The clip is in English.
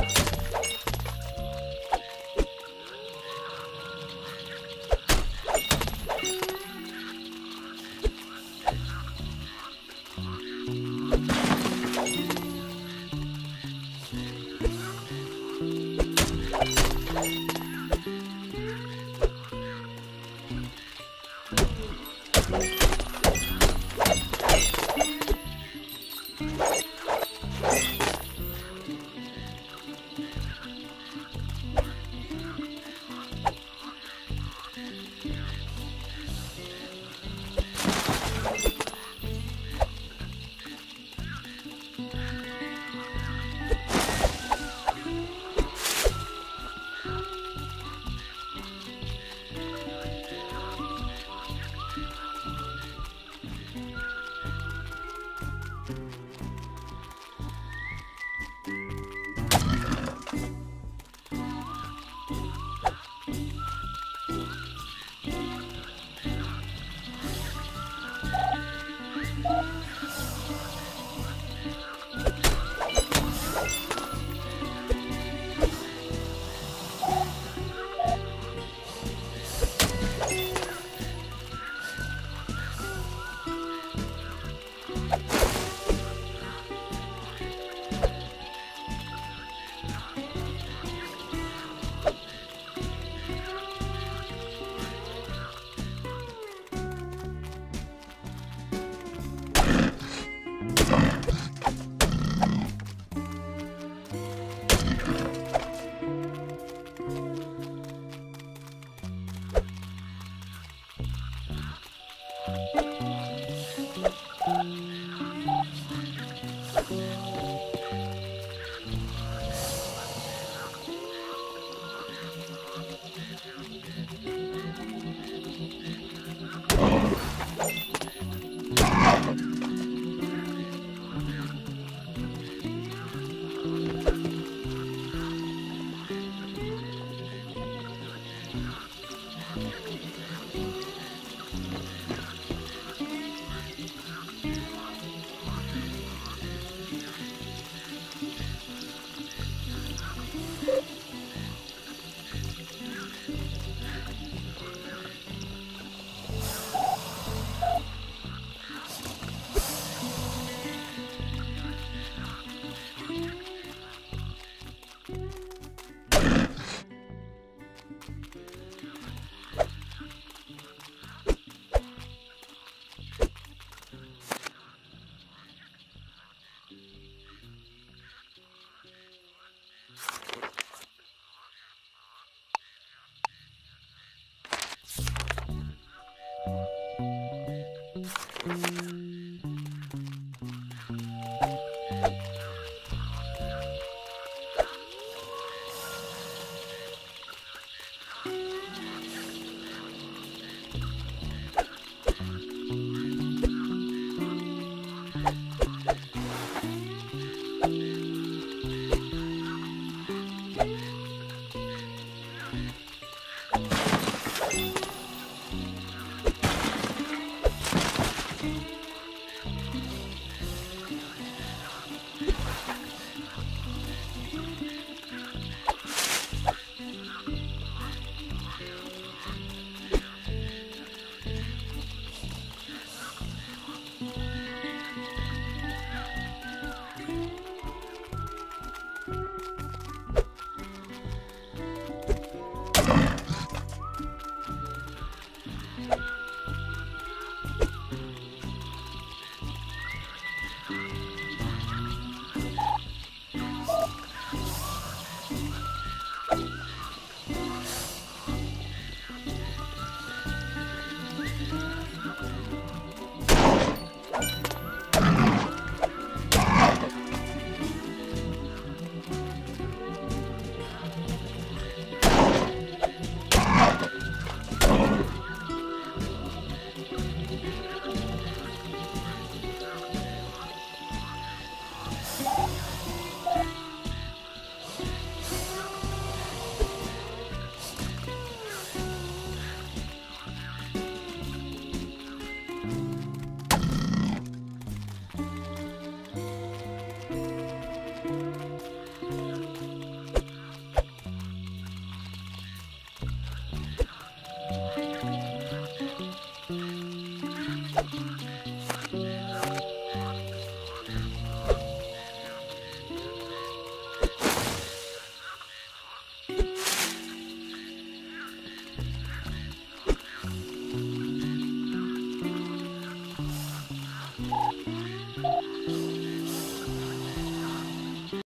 you